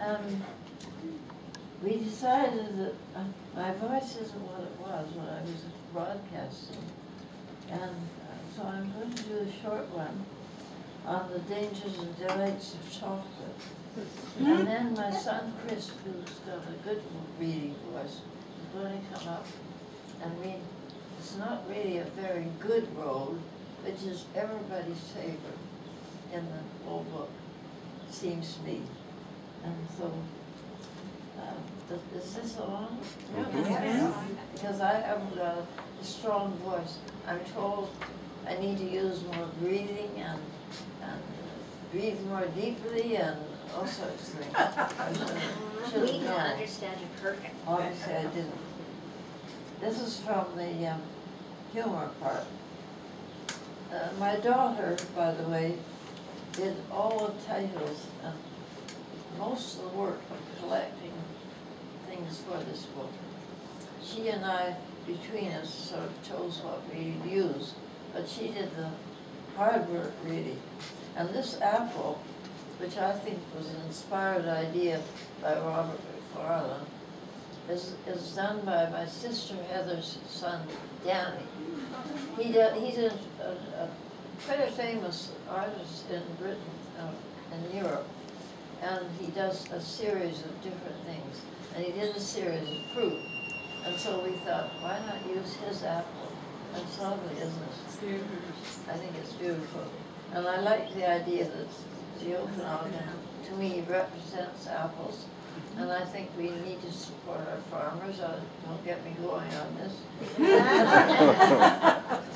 um, we decided that uh, my voice isn't what it was when I was broadcasting. And uh, so I'm going to do a short one on the dangers and delights of chocolate. And then my son Chris, who's got a good reading voice, is going to come up and read. It's not really a very good road, which is everybody's favorite in the whole book, seems to me. And so, uh, th- is this on? Because I haven't got a strong voice. I'm told I need to use more breathing and, and breathe more deeply and all sorts of things. I should- should We have can known. understand you perfect. Obviously, I didn't. This is from the um, humor part. Uh, my daughter, by the way, did all the titles and most of the work of collecting things for this book. She and I, between us, sort of chose what we use, but she did the hard work really. And this apple, which I think was an inspired idea by Robert McFarlane, is, is done by my sister Heather's son, Danny. He he's a, a, a quite a famous artist in Britain, uh, in Europe, and he does a series of different things. And he did a series of fruit, and so we thought, why not use his apple? It's lovely, isn't it? I think it's beautiful. And I like the idea that the Okanagan, to me, represents apples. And I think we need to support our farmers, uh, don't get me going on this.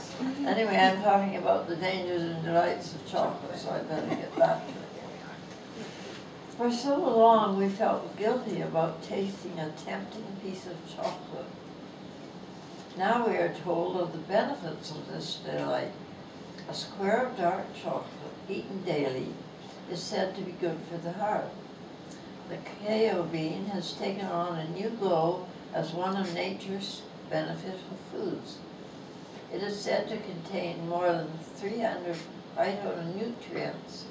Anyway, I'm talking about the dangers and delights of chocolate, so I better get back to it. For so long, we felt guilty about tasting a tempting piece of chocolate. Now we are told of the benefits of this delight. A square of dark chocolate, eaten daily, is said to be good for the heart. The cacao bean has taken on a new glow as one of nature's beneficial foods. It is said to contain more than 300 phytonutrients.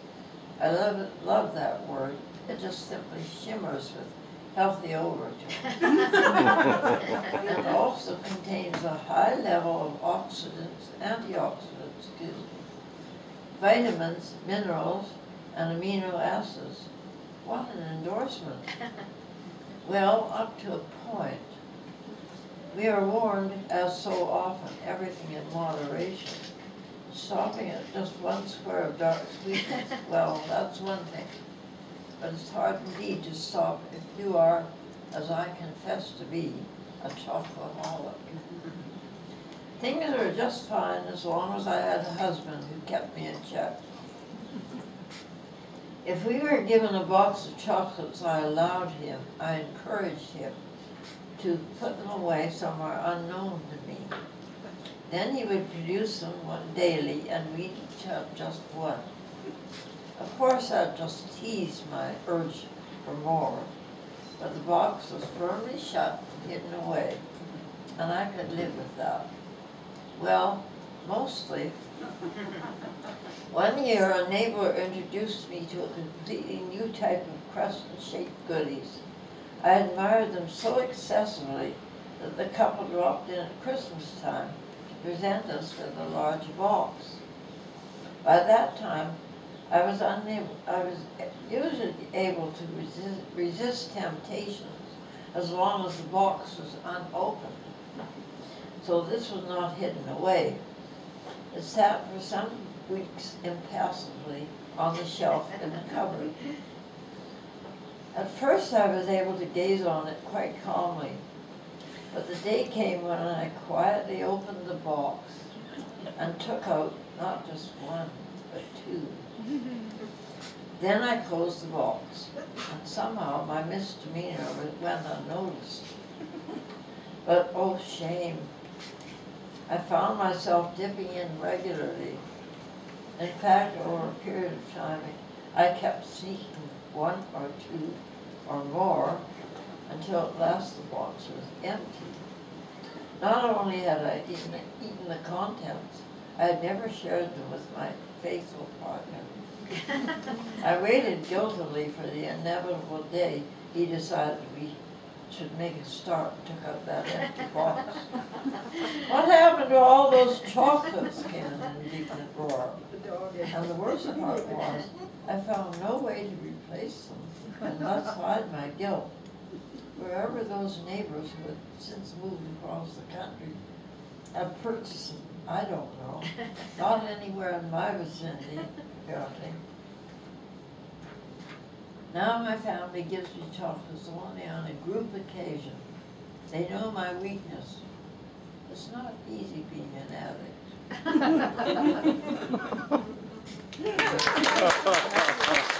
I love love that word. It just simply shimmers with healthy overtones. it also contains a high level of oxidants, antioxidants, excuse me, vitamins, minerals, and amino acids. What an endorsement. Well, up to a point. We are warned, as so often, everything in moderation. Stopping at just one square of dark sweetness, well, that's one thing. But it's hard indeed to stop if you are, as I confess to be, a chocoholic. Things were just fine as long as I had a husband who kept me in check. If we were given a box of chocolates, I allowed him, I encouraged him to put them away somewhere unknown to me. Then he would produce them one daily and we'd each have just one. Course, I'd just tease my urge for more, but the box was firmly shut and hidden away, and I could live with that. Well, mostly. One year, a neighbor introduced me to a completely new type of crescent-shaped goodies. I admired them so excessively that the couple dropped in at Christmas time to present us with a large box. By that time, I was unable, I was usually able to resist, resist temptations as long as the box was unopened. So this was not hidden away. It sat for some weeks impassively on the shelf in the cupboard. At first I was able to gaze on it quite calmly, but the day came when I quietly opened the box and took out not just one, but two. Then I closed the box, and somehow my misdemeanor went unnoticed. But oh shame, I found myself dipping in regularly. In fact, over a period of time, I kept sneaking one or two or more until at last the box was empty. Not only had I eaten, eaten the contents, I had never shared them with my faithful partner. I waited guiltily for the inevitable day he decided we should make a start and took up that empty box. What happened to all those chocolates, Ken indignant roar. And the worst part was, I found no way to replace them and thus hide my guilt. Wherever those neighbors who had since moved across the country have purchased them, I don't know. Not anywhere in my vicinity, apparently. Now my family gives me chocolates only on a group occasion. They know my weakness. It's not easy being an addict.